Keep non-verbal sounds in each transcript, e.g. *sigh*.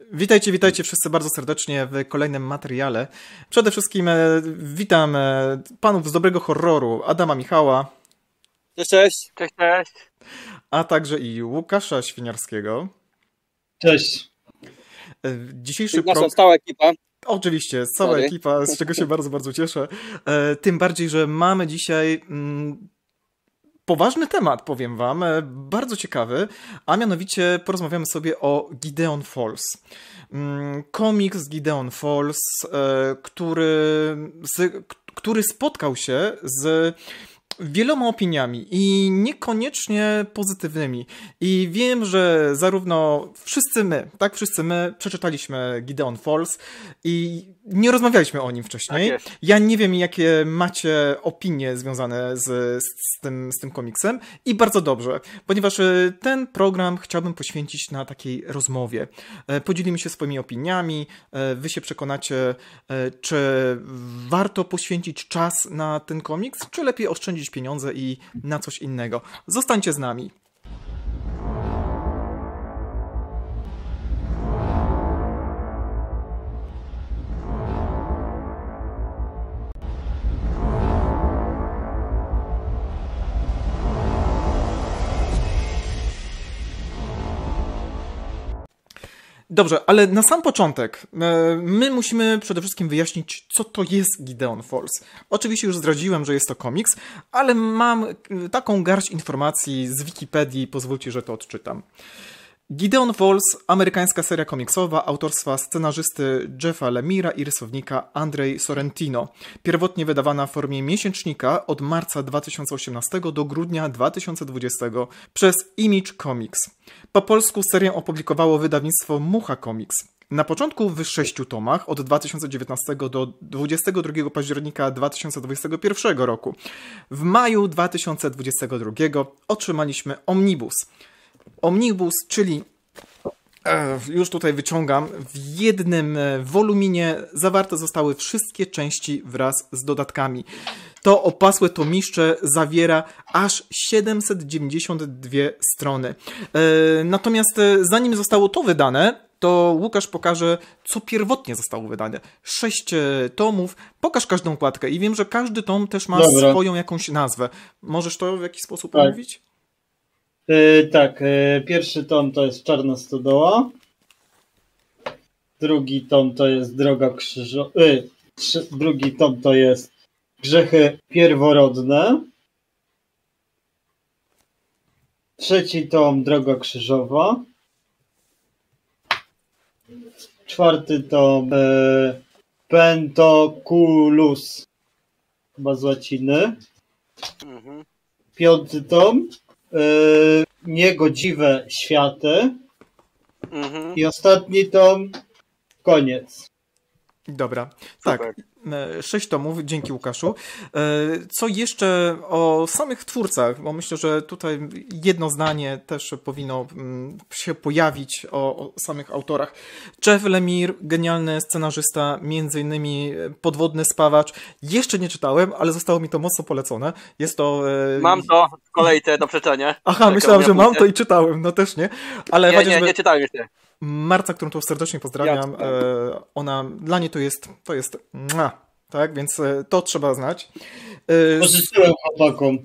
Witajcie, witajcie wszyscy bardzo serdecznie w kolejnym materiale. Przede wszystkim e, witam e, panów z dobrego horroru, Adama Michała. Cześć, cześć. Cześć, cześć. A także i Łukasza Świniarskiego. Cześć. E, dzisiejszy Nasza pro... stała ekipa. Oczywiście, cała Sorry. ekipa, z czego się bardzo, bardzo cieszę. Tym bardziej, że mamy dzisiaj mm, poważny temat, powiem wam, e, bardzo ciekawy, a mianowicie porozmawiamy sobie o Gideon Falls. Mm, Komiks Gideon Falls, e, który, z, który spotkał się z wieloma opiniami i niekoniecznie pozytywnymi. I wiem, że zarówno wszyscy my, tak, wszyscy my przeczytaliśmy Gideon Falls i nie rozmawialiśmy o nim wcześniej. Tak ja nie wiem, jakie macie opinie związane z, z, tym, z tym komiksem i bardzo dobrze, ponieważ e, ten program chciałbym poświęcić na takiej rozmowie. E, Podzielimy się swoimi opiniami, e, wy się przekonacie, czy warto poświęcić czas na ten komiks, czy lepiej oszczędzić pieniądze i na coś innego. Zostańcie z nami. Dobrze, ale na sam początek e, my musimy przede wszystkim wyjaśnić, co to jest Gideon Falls. Oczywiście już zdradziłem, że jest to komiks, ale mam taką garść informacji z Wikipedii, pozwólcie, że to odczytam. Gideon Falls, amerykańska seria komiksowa autorstwa scenarzysty Jeffa Lemira i rysownika Andrzej Sorrentino. Pierwotnie wydawana w formie miesięcznika od marca 2018 do grudnia 2020 przez Image Comics. Po polsku serię opublikowało wydawnictwo Mucha Comics. Na początku w sześciu tomach od 2019 do 22 października 2021 roku. W maju 2022 otrzymaliśmy Omnibus. Omnibus, czyli e, już tutaj wyciągam, w jednym e, woluminie zawarte zostały wszystkie części wraz z dodatkami. To opasłe tomiszcze zawiera aż 792 strony. E, Natomiast zanim zostało to wydane, to Łukasz pokaże, co pierwotnie zostało wydane. Sześć tomów, pokaż każdą kładkę i wiem, że każdy tom też ma Dobra. swoją jakąś nazwę. Możesz to w jakiś sposób Tak. omówić? Yy, tak, yy, pierwszy tom to jest Czarna Stodoła. Drugi tom to jest Droga Krzyżowa. Yy, trze- drugi tom to jest Grzechy Pierworodne. Trzeci tom Droga Krzyżowa. Czwarty tom yy, Pentoculus. Chyba z łaciny. Mhm. Piąty tom. Yy, Niegodziwe światy. Mhm. I ostatni tom. Koniec. Dobra, tak. Super. E, Sześć tomów, dzięki Łukaszu. E, Co jeszcze o samych twórcach, bo myślę, że tutaj jedno zdanie też powinno mm, się pojawić o, o samych autorach. Jeff Lemire, genialny scenarzysta, między innymi Podwodny Spawacz. Jeszcze nie czytałem, ale zostało mi to mocno polecone. Jest to... e, Mam to w kolejce do przeczytania. Aha, myślałem, że mam to i czytałem, no też nie. Ale Nie, nie czytałem jeszcze. Marta, którą tu serdecznie pozdrawiam, Ja e, ona, dla niej to jest, to jest, tak, więc e, to trzeba znać. E, Pożyczyłem chłopakom.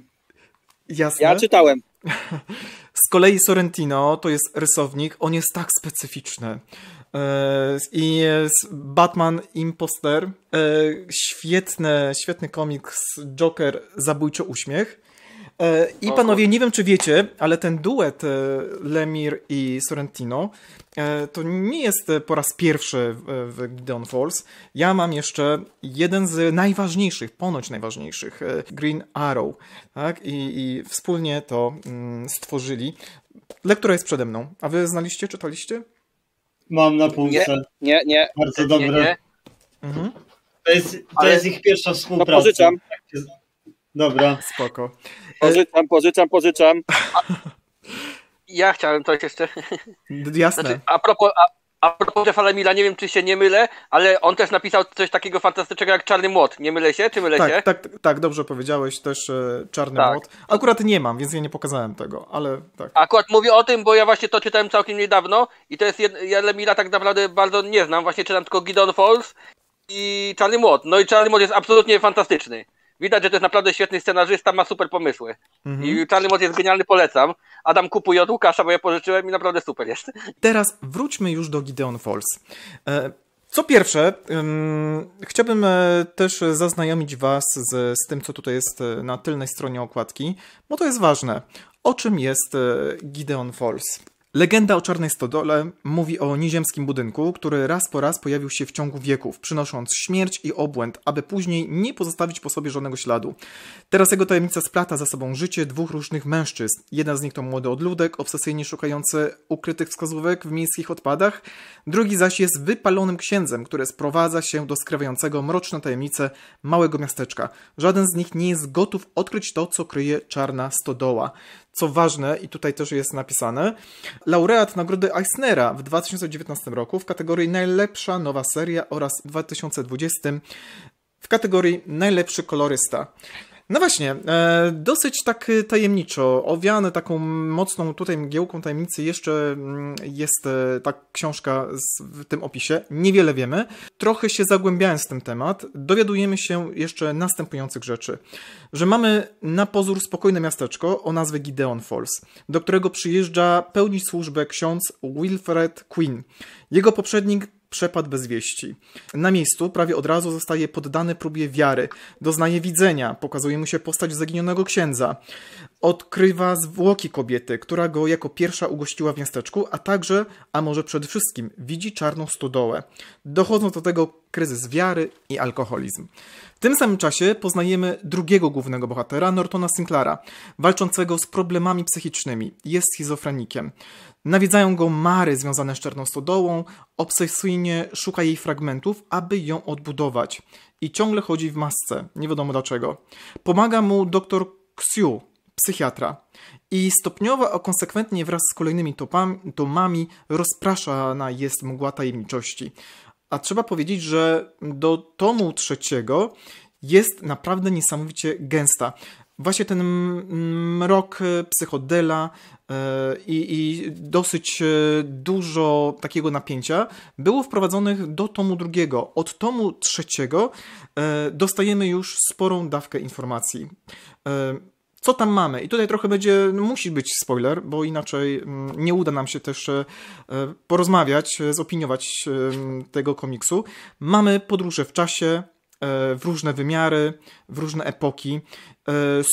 jasne. Ja czytałem. *laughs* Z kolei Sorrentino to jest rysownik, on jest tak specyficzny. I jest Batman Imposter, świetny, świetny komiks Joker Zabójczy Uśmiech. E, I panowie, nie wiem czy wiecie, ale ten duet e, Lemire i Sorrentino e, to nie jest po raz pierwszy w, Gideon Falls. Ja mam jeszcze jeden z najważniejszych, ponoć najważniejszych, Green Arrow. Tak? I, I wspólnie to mm, stworzyli. Lektura jest przede mną. A wy znaliście, czytaliście? Mam na półce. Nie, nie. Bardzo Nie, dobre. nie. Mhm. To, jest, to Ale- jest ich pierwsza No współpraca. pożyczam, Dobra. Spoko. pożyczam, pożyczam, pożyczam. Ja chciałem coś jeszcze. Jasne. Znaczy, a propos, a, A propos Jeffa Lemilla, nie wiem czy się nie mylę, ale on też napisał coś takiego fantastycznego jak Czarny Młot. Nie mylę się, czy mylę się? Tak, tak, tak, dobrze powiedziałeś, też e, Czarny Tak. Młot. Akurat nie mam, więc ja nie pokazałem tego, ale tak. Akurat mówię o tym, bo ja właśnie to czytałem całkiem niedawno i to jest, jed... ja Lemilla tak naprawdę bardzo nie znam, właśnie czytam tylko Gideon Falls i Czarny Młot. No i Czarny Młot jest absolutnie fantastyczny. Widać, że to jest naprawdę świetny scenarzysta, ma super pomysły. Mhm. I Czarny Młot jest genialny, polecam. Adam kupuje od Łukasza, bo ja pożyczyłem i naprawdę super jest. Teraz wróćmy już do Gideon Falls. E, Co pierwsze, ym, chciałbym e, też zaznajomić Was z, z tym, co tutaj jest e, na tylnej stronie okładki, bo to jest ważne. O czym jest Gideon Falls? Legenda o Czarnej Stodole mówi o nieziemskim budynku, który raz po raz pojawił się w ciągu wieków, przynosząc śmierć i obłęd, aby później nie pozostawić po sobie żadnego śladu. Teraz jego tajemnica splata za sobą życie dwóch różnych mężczyzn. Jeden z nich to młody odludek, obsesyjnie szukający ukrytych wskazówek w miejskich odpadach, drugi zaś jest wypalonym księdzem, który sprowadza się do skrywającego mroczne tajemnice małego miasteczka. Żaden z nich nie jest gotów odkryć to, co kryje czarna stodoła. Co ważne, i tutaj też jest napisane, laureat nagrody Eisnera w 2019 roku w kategorii najlepsza nowa seria oraz w 2020 w kategorii najlepszy kolorysta. No właśnie, e, dosyć tak e, tajemniczo, owiany taką mocną tutaj mgiełką tajemnicy jeszcze mm, jest e, ta książka z, w tym opisie. Niewiele wiemy. Trochę się zagłębiając w ten temat, dowiadujemy się jeszcze następujących rzeczy. Że mamy na pozór spokojne miasteczko o nazwie Gideon Falls, do którego przyjeżdża pełnić służbę ksiądz Wilfred Quinn. Jego poprzednik przepadł bez wieści. Na miejscu prawie od razu zostaje poddany próbie wiary. Doznaje widzenia, pokazuje mu się postać zaginionego księdza. Odkrywa zwłoki kobiety, która go jako pierwsza ugościła w miasteczku, a także, a może przede wszystkim, widzi czarną stodołę. Dochodzą do tego kryzys wiary i alkoholizm. W tym samym czasie poznajemy drugiego głównego bohatera, Nortona Sinclaira, walczącego z problemami psychicznymi. Jest schizofrenikiem. Nawiedzają go mary związane z czarną stodołą, obsesyjnie szuka jej fragmentów, aby ją odbudować. I ciągle chodzi w masce, nie wiadomo dlaczego. Pomaga mu dr Xiu, psychiatra. I stopniowo, a konsekwentnie wraz z kolejnymi tomami rozpraszana jest mgła tajemniczości. A trzeba powiedzieć, że do tomu trzeciego jest naprawdę niesamowicie gęsta. Właśnie ten mrok psychodela e, i, i dosyć e, dużo takiego napięcia było wprowadzonych do tomu drugiego. Od tomu trzeciego e, dostajemy już sporą dawkę informacji. Co tam mamy? I tutaj trochę będzie, no musi być spoiler, bo inaczej mm, nie uda nam się też e, porozmawiać, e, zopiniować tego komiksu. Mamy podróże w czasie, e, w różne wymiary, w różne epoki.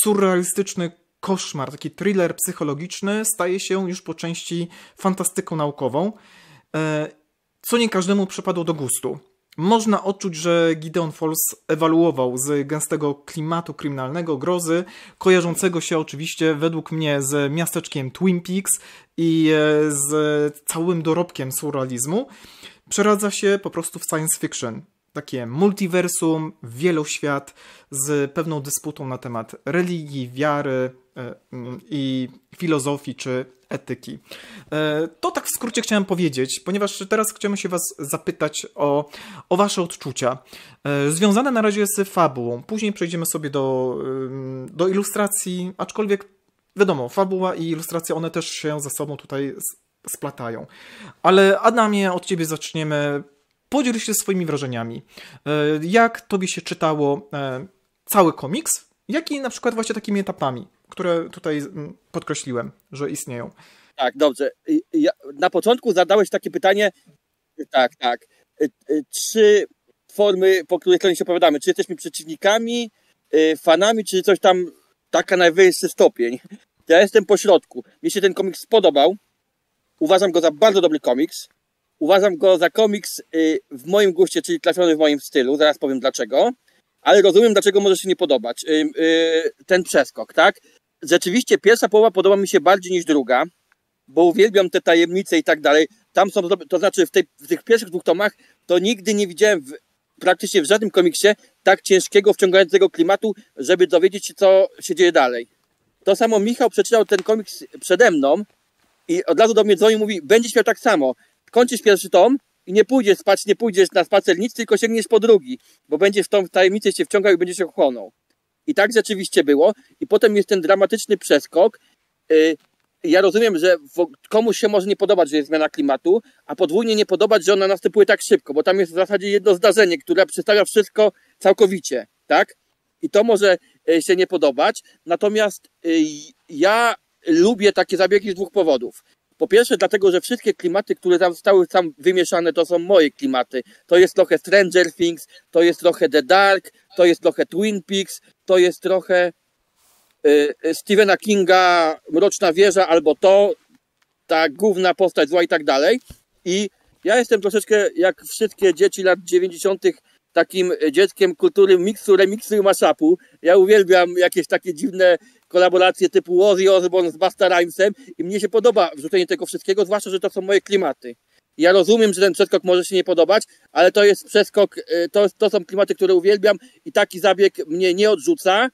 Surrealistyczny koszmar, taki thriller psychologiczny staje się już po części fantastyką naukową, co nie każdemu przypadło do gustu. Można odczuć, że Gideon Falls ewaluował z gęstego klimatu kryminalnego, grozy, kojarzącego się oczywiście według mnie z miasteczkiem Twin Peaks i e, z całym dorobkiem surrealizmu. Przeradza się po prostu w science fiction. Takie multiversum, wieloświat z pewną dysputą na temat religii, wiary e, mm, i filozofii czy etyki. E, To tak w skrócie chciałem powiedzieć, ponieważ teraz chciałbym się Was zapytać o, o Wasze odczucia. E, Związane na razie z fabułą. Później przejdziemy sobie do, do ilustracji, aczkolwiek wiadomo, fabuła i ilustracja, one też się ze sobą tutaj splatają. Ale Adamie, od Ciebie zaczniemy. Podziel się swoimi wrażeniami. E, Jak Tobie się czytało e, cały komiks, jak i na przykład właśnie takimi etapami, które tutaj mm, podkreśliłem, że istnieją. Tak, dobrze. Ja, na początku zadałeś takie pytanie, tak, tak. Y, y, Trzy formy, po której stronie się opowiadamy. Czy jesteśmy przeciwnikami, fanami, czy coś tam, taka najwyższy stopień. Ja jestem po środku. Mnie się ten komiks spodobał. Uważam go za bardzo dobry komiks. Uważam go za komiks y, w moim guście, czyli trafiony w moim stylu. Zaraz powiem dlaczego. Ale rozumiem, dlaczego może się nie podobać. Y, y, Ten przeskok, tak? Rzeczywiście pierwsza połowa podoba mi się bardziej niż druga bo uwielbiam te tajemnice i tak dalej. Tam są, to znaczy w, tej, w tych pierwszych dwóch tomach, to nigdy nie widziałem w, praktycznie w żadnym komiksie tak ciężkiego, wciągającego klimatu, żeby dowiedzieć się, co się dzieje dalej. To samo Michał przeczytał ten komiks przede mną i od razu do mnie dzwoni i mówi, będziesz miał tak samo. Kończysz pierwszy tom i nie pójdziesz spać, nie pójdziesz na spacer nic, tylko sięgniesz po drugi, bo będziesz w tą tajemnicę się wciągał i będziesz się chłonął. I tak rzeczywiście było. I potem jest ten dramatyczny przeskok. Y, Ja rozumiem, że komuś się może nie podobać, że jest zmiana klimatu, a podwójnie nie podobać, że ona następuje tak szybko, bo tam jest w zasadzie jedno zdarzenie, które przedstawia wszystko całkowicie, tak? I to może y, się nie podobać. Natomiast y, ja lubię takie zabiegi z dwóch powodów. Po pierwsze, dlatego, że wszystkie klimaty, które tam zostały tam wymieszane, to są moje klimaty. To jest trochę Stranger Things, to jest trochę The Dark, to jest trochę Twin Peaks, to jest trochę y, y, Stephena Kinga Mroczna Wieża albo to, ta główna postać zła i tak dalej. I ja jestem troszeczkę jak wszystkie dzieci lat 90. takim dzieckiem kultury miksu, remiksu i mashupu. Ja uwielbiam jakieś takie dziwne kolaboracje typu Ozzy Osbourne z Basta Rhymesem i mnie się podoba wrzucenie tego wszystkiego, zwłaszcza, że to są moje klimaty. Ja rozumiem, że ten przeskok może się nie podobać, ale to jest przeskok, y, to, to są klimaty, które uwielbiam i taki zabieg mnie nie odrzuca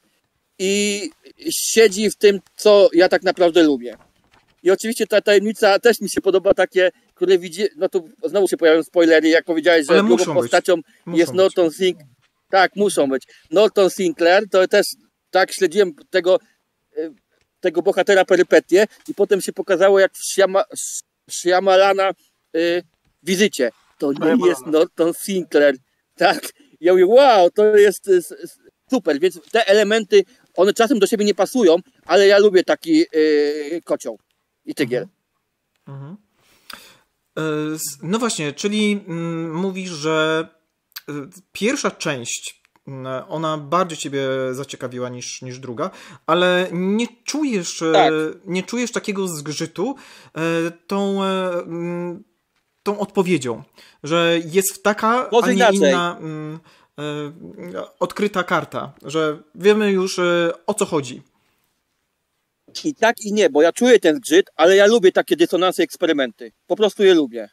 i siedzi w tym, co ja tak naprawdę lubię. I oczywiście ta tajemnica też mi się podoba takie, które widzi, no to znowu się pojawią spoilery, jak powiedziałeś, że drugą postacią jest. Norton Sinclair. Tak, muszą być. Norton Sinclair, to też tak śledziłem tego, tego bohatera perypetie i potem się pokazało, jak w Shyama, Shyamalana y, wizycie. To nie jest Norton Sinclair. Tak. Ja mówię, wow, to jest y, super, więc te elementy, one czasem do siebie nie pasują, ale ja lubię taki y, kocioł i tygiel. Mhm. E, s- No właśnie, czyli mm, mówisz, że e, pierwsza część, ona bardziej ciebie zaciekawiła niż, niż druga, ale nie czujesz, e, Tak. nie czujesz takiego zgrzytu e, tą, e, mm, tą odpowiedzią, że jest taka, Może a nie inaczej. inna mm, e, odkryta karta, że wiemy już e, o co chodzi. I tak i nie, bo ja czuję ten zgrzyt, ale ja lubię takie dysonanse eksperymenty. Po prostu je lubię.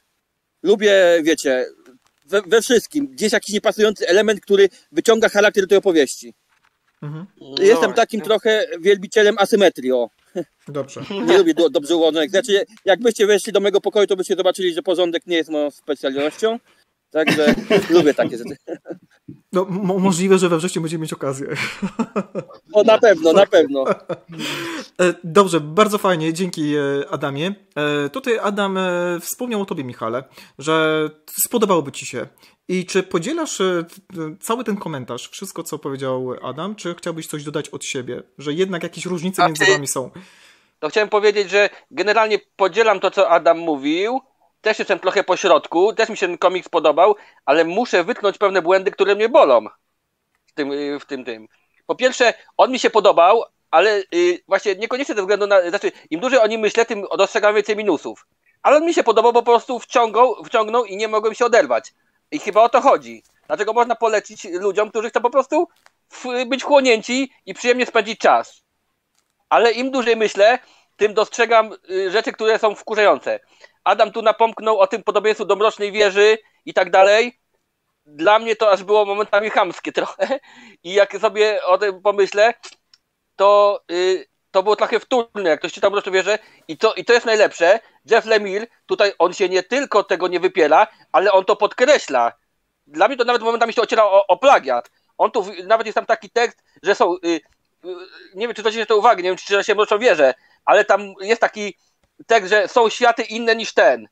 Lubię, wiecie, we, we wszystkim. Gdzieś jakiś niepasujący element, który wyciąga charakter tej opowieści. Mhm. Jestem No, takim trochę wielbicielem asymetrii, o. Dobrze. *laughs* Nie lubię do, dobrze ułożonych rzeczy. Jakbyście weszli do mojego pokoju, to byście zobaczyli, że porządek nie jest moją specjalnością. Także lubię takie rzeczy. *laughs* No, mo- możliwe, że we wrześniu będziemy mieć okazję. O, na pewno, na pewno. E, Dobrze, bardzo fajnie, dzięki e, Adamie. E, Tutaj Adam wspomniał o tobie, Michale, że spodobałoby ci się. I czy podzielasz cały ten komentarz, wszystko co powiedział Adam, czy chciałbyś coś dodać od siebie, że jednak jakieś różnice A między ty- wami są? To chciałem powiedzieć, że generalnie podzielam to, co Adam mówił. Też jestem trochę po środku, też mi się ten komiks podobał, ale muszę wytknąć pewne błędy, które mnie bolą w tym, y, w tym, tym. Po pierwsze, on mi się podobał, ale y, właśnie niekoniecznie ze względu na, znaczy im dłużej o nim myślę, tym dostrzegam więcej minusów. Ale on mi się podobał, bo po prostu wciągał, wciągnął i nie mogłem się oderwać. I chyba o to chodzi. Dlatego można polecić ludziom, którzy chcą po prostu być chłonięci i przyjemnie spędzić czas ale im dłużej myślę, tym dostrzegam y, rzeczy, które są wkurzające. Adam tu napomknął o tym podobieństwu do Mrocznej Wieży i tak dalej. Dla mnie to aż było momentami chamskie *laughs* trochę i jak sobie o tym pomyślę, to, y, to było trochę wtórne, jak ktoś czytał Mroczną Wieżę i to, i to jest najlepsze. Jeff Lemire, tutaj on się nie tylko tego nie wypiera, ale on to podkreśla. Dla mnie to nawet momentami się ociera o, o plagiat. On tu, nawet jest tam taki tekst, że są y, nie wiem, czy zwrócicie to uwagę, nie wiem, czy czyta się Mroczną Wieżę, ale tam jest taki tekst, że są światy inne niż ten.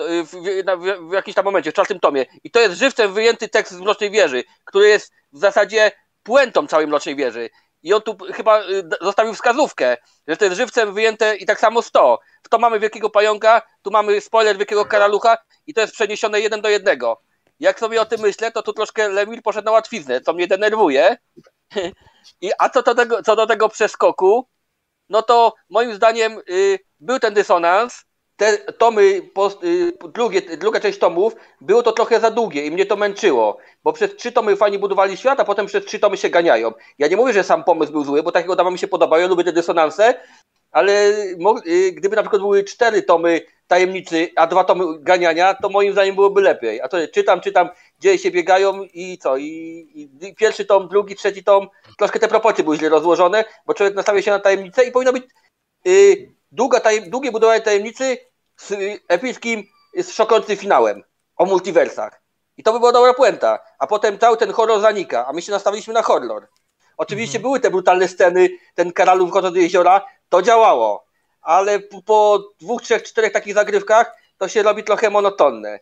Y, W, w, w, jakimś tam momencie, w czwartym tomie. I to jest żywcem wyjęty tekst z Mrocznej Wieży, który jest w zasadzie puentą całej Mrocznej Wieży. I on tu chyba y, zostawił wskazówkę, że to jest żywcem wyjęte i tak samo 100. W to mamy Wielkiego Pająka, tu mamy spoiler Wielkiego Karalucha i to jest przeniesione jeden do jednego. Jak sobie o tym myślę, to tu troszkę Lemir poszedł na łatwiznę, co mnie denerwuje. *laughs* I, a co do, tego, co do tego przeskoku, no to moim zdaniem y, był ten dysonans. Te tomy, po, y, drugie, druga część tomów, było to trochę za długie i mnie to męczyło, bo przez trzy tomy fajnie budowali świat, a potem przez trzy tomy się ganiają. Ja nie mówię, że sam pomysł był zły, bo takiego dama mi się podoba, ja lubię te dysonanse, ale y, gdyby na przykład były cztery tomy tajemnicy, a dwa tomy ganiania, to moim zdaniem byłoby lepiej. A to czytam, czytam, dzieje się biegają i co? I, i pierwszy tom, drugi, trzeci tom, troszkę te proporcje były źle rozłożone, bo człowiek nastawia się na tajemnicę i powinno być y, długa tajem, długie budowanie tajemnicy z y, epickim z szokującym finałem o multiversach. I to by była dobra puenta. A potem cały ten horror zanika, a my się nastawiliśmy na horror. Oczywiście Mhm. były te brutalne sceny, ten karalu wchodząc do jeziora, to działało. Ale po, po dwóch, trzech, czterech takich zagrywkach to się robi trochę monotonne.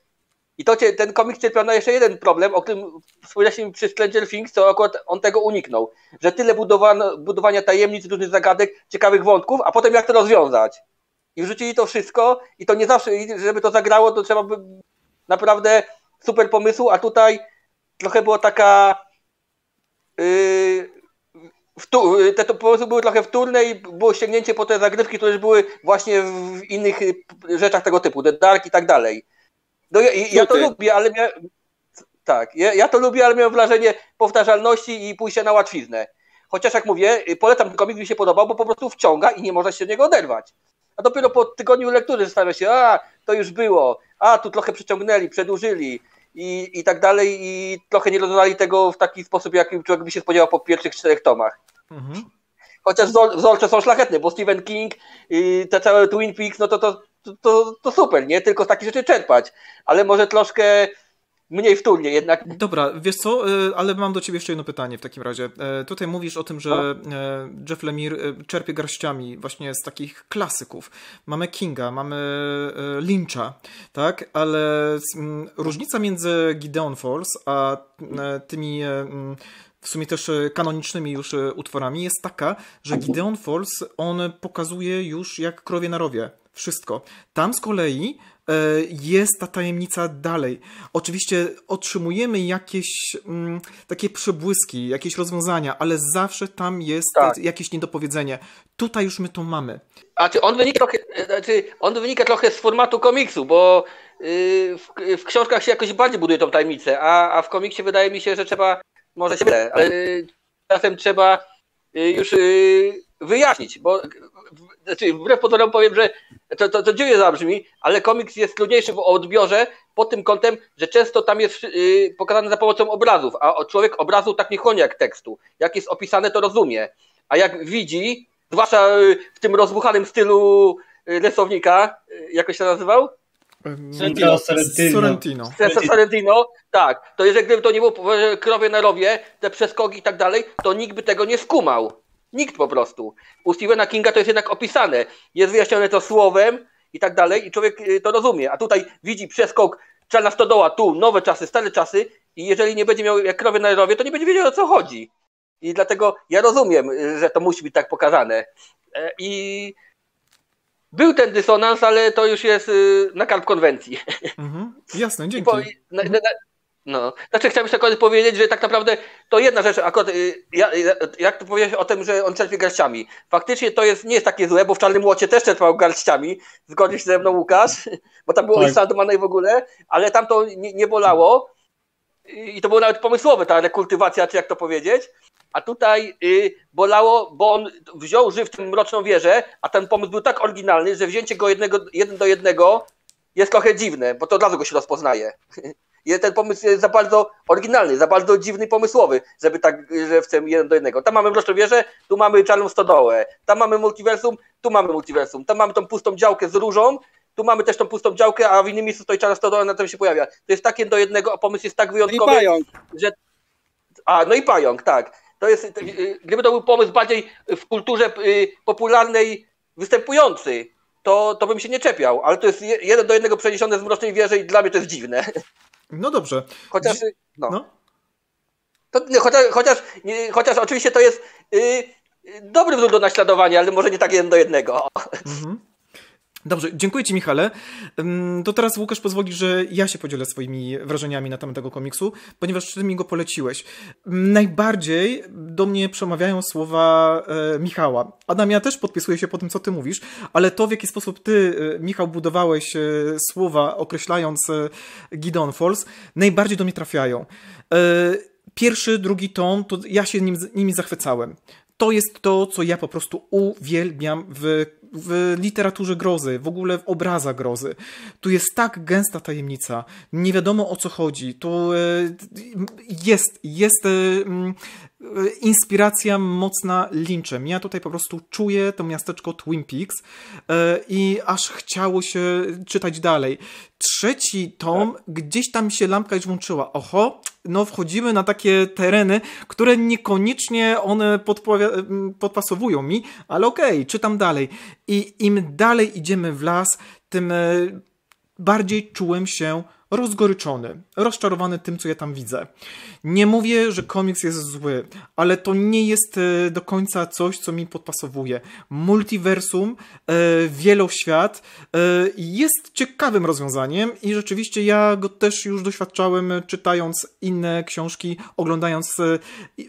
I to cię, ten komik cierpiał na jeszcze jeden problem, o którym wspomnieliśmy przy Stranger Things, to akurat on tego uniknął. Że tyle budowano, budowania tajemnic, różnych zagadek, ciekawych wątków, a potem jak to rozwiązać. I wrzucili to wszystko i to nie zawsze, żeby to zagrało, to trzeba by naprawdę super pomysłu, a tutaj trochę było taka yy, wtó- yy, te to pomysły były trochę wtórne i było sięgnięcie po te zagrywki, które już były właśnie w innych y, rzeczach tego typu, The Dark i tak dalej. No ja, ja to lubię, ale mia... tak, ja, ja to lubię, ale miałem wrażenie powtarzalności i pójścia na łatwiznę. Chociaż jak mówię, y, polecam ten komiks, mi się podobał, bo po prostu wciąga i nie można się od niego oderwać. A dopiero po tygodniu lektury zastanawiam się, a to już było, a tu trochę przeciągnęli, przedłużyli i, i tak dalej i trochę nie rozwiązali tego w taki sposób, jaki człowiek by się spodziewał po pierwszych czterech tomach. Mhm. Chociaż wzor- wzorcze są szlachetne, bo Stephen King, y, te całe Twin Peaks, no to, to, to, to, to super, nie? Tylko z takich rzeczy czerpać, ale może troszkę mniej wtórnie jednak. Dobra, wiesz co, y, ale mam do ciebie jeszcze jedno pytanie w takim razie. E, Tutaj mówisz o tym, że e, Jeff Lemire czerpie garściami właśnie z takich klasyków. Mamy Kinga, mamy Lyncha, tak? Ale mm, różnica między Gideon Falls a tymi mm, w sumie też kanonicznymi już utworami jest taka, że Gideon Falls on pokazuje już jak krowie na rowie. Wszystko. Tam z kolei jest ta tajemnica dalej. Oczywiście otrzymujemy jakieś mm, takie przebłyski, jakieś rozwiązania, ale zawsze tam jest Tak. jakieś niedopowiedzenie. Tutaj już my to mamy. A czy on wynika trochę, znaczy on wynika trochę z formatu komiksu, bo yy, w, w książkach się jakoś bardziej buduje tą tajemnicę, a, a w komiksie wydaje mi się, że trzeba, może się mylę, ale yy, czasem trzeba yy, już wyjaśnić, bo znaczy wbrew pozorom powiem, że to, to, to dziwnie zabrzmi, ale komiks jest trudniejszy w odbiorze pod tym kątem, że często tam jest yy, pokazany za pomocą obrazów, a człowiek obrazu tak nie chłonie jak tekstu. Jak jest opisane, to rozumie. A jak widzi, zwłaszcza y, w tym rozbuchanym stylu y, rysownika, y, jak się nazywał? Sorrentino. Sorrentino. Sorrentino. Tak. To jeżeli gdyby to nie było krowie na rowie, te przeskoki i tak dalej, to nikt by tego nie skumał. Nikt po prostu. U Stephena Kinga to jest jednak opisane. Jest wyjaśnione to słowem i tak dalej i człowiek y, to rozumie. A tutaj widzi przeskok czarna stodoła, tu nowe czasy, stare czasy i jeżeli nie będzie miał jak krowie na rowie, to nie będzie wiedział o co chodzi. I dlatego ja rozumiem, y, że to musi być tak pokazane. E, I był ten dysonans, ale to już jest y, na karp konwencji. Mhm. *laughs* Jasne, dzięki. po, na, na, no, znaczy chciałem jeszcze akurat powiedzieć, że tak naprawdę to jedna rzecz, akurat, y, ja, ja- jak tu powiedziałeś o tym, że on czerpie garściami. Faktycznie to jest, nie jest takie złe, bo w Czarnym Łocie też czerpał garściami, zgodzisz się ze mną Łukasz, *laughs* bo tam było Tak. i Sandmana i w ogóle, ale tam to nie, nie bolało i to było nawet pomysłowe, ta rekultywacja, czy jak to powiedzieć. A tutaj y, bolało, bo on wziął żywcem mroczną wieżę, a ten pomysł był tak oryginalny, że wzięcie go jednego, jeden do jednego jest trochę dziwne, bo to od razu go się rozpoznaje. *laughs* I ten pomysł jest za bardzo oryginalny, za bardzo dziwny i pomysłowy, żeby tak żywcem jeden do jednego. Tam mamy mroczną wieżę, tu mamy czarną stodołę, tam mamy multiversum, tu mamy multiversum, tam mamy tą pustą działkę z różą, tu mamy też tą pustą działkę, a w innym miejscu stoi czarna stodoła, na tym się pojawia. To jest takie do jednego, a pomysł jest tak I wyjątkowy, pająk. że. A, no i pająk, tak. To jest, y, gdyby to był pomysł bardziej w kulturze y, popularnej występujący, to, to bym się nie czepiał, ale to jest je- jeden do jednego przeniesione z Mrocznej Wieży i dla mnie to jest dziwne. *laughs* No dobrze. Chociaż, no, No. to, nie, chociaż, chociaż, nie, chociaż oczywiście to jest y, y, dobry wzór do naśladowania, ale może nie tak jeden do jednego. Mhm. Dobrze, dziękuję Ci, Michale. To teraz, Łukasz, pozwoli, że ja się podzielę swoimi wrażeniami na temat tego komiksu, ponieważ Ty mi go poleciłeś. Najbardziej do mnie przemawiają słowa e, Michała. Adam, ja też podpisuję się po tym, co Ty mówisz, ale to, w jaki sposób Ty, e, Michał, budowałeś e, słowa, określając e, Gideon Falls, najbardziej do mnie trafiają. E, Pierwszy, drugi tom, to ja się nim, nimi zachwycałem. To jest to, co ja po prostu uwielbiam w, w literaturze grozy, w ogóle w obrazach grozy. Tu jest tak gęsta tajemnica, nie wiadomo o co chodzi. Tu e, jest, jest e, mm, inspiracja mocna Lynchem. Ja tutaj po prostu czuję to miasteczko Twin Peaks e, i aż chciało się czytać dalej. Trzeci tom, tak. gdzieś tam się lampka już włączyła. Oho, no wchodzimy na takie tereny, które niekoniecznie one podpasowują mi, ale okej, okay, czytam dalej. I im dalej idziemy w las, tym e, bardziej czułem się rozgoryczony, rozczarowany tym, co ja tam widzę. Nie mówię, że komiks jest zły, ale to nie jest e, do końca coś, co mi podpasowuje. Multiversum, e, wieloświat e, jest ciekawym rozwiązaniem i rzeczywiście ja go też już doświadczałem, czytając inne książki, oglądając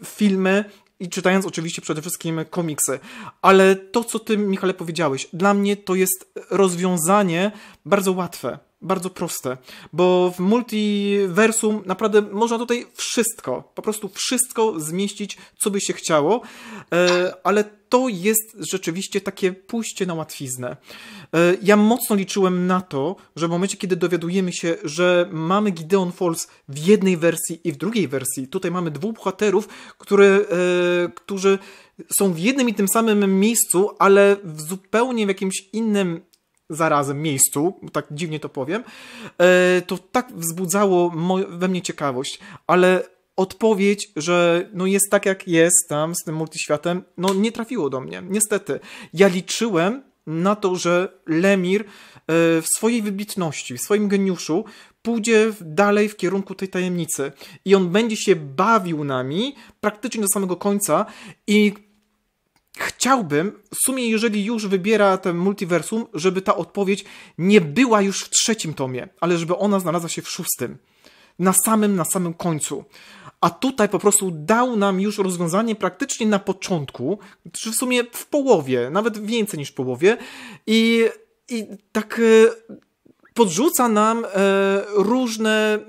filmy i czytając oczywiście przede wszystkim komiksy. Ale to, co ty, Michale, powiedziałeś, dla mnie to jest rozwiązanie bardzo łatwe bardzo proste, bo w multiversum naprawdę można tutaj wszystko, po prostu wszystko zmieścić, co by się chciało, e, ale to jest rzeczywiście takie pójście na łatwiznę. E, ja mocno liczyłem na to, że w momencie, kiedy dowiadujemy się, że mamy Gideon Falls w jednej wersji i w drugiej wersji, tutaj mamy dwóch bohaterów, które, e, którzy są w jednym i tym samym miejscu, ale w zupełnie w jakimś innym zarazem miejscu, tak dziwnie to powiem, e, to tak wzbudzało we mnie ciekawość, ale odpowiedź, że no jest tak jak jest tam z tym multiświatem, no nie trafiło do mnie, niestety. Ja liczyłem na to, że Lemir e, w swojej wybitności, w swoim geniuszu pójdzie dalej w kierunku tej tajemnicy i on będzie się bawił nami praktycznie do samego końca i chciałbym, w sumie jeżeli już wybiera ten multiversum, żeby ta odpowiedź nie była już w trzecim tomie, ale żeby ona znalazła się w szóstym. Na samym, na samym końcu. A tutaj po prostu dał nam już rozwiązanie praktycznie na początku, czy w sumie w połowie, nawet więcej niż w połowie. I, i tak e, podrzuca nam e, różne.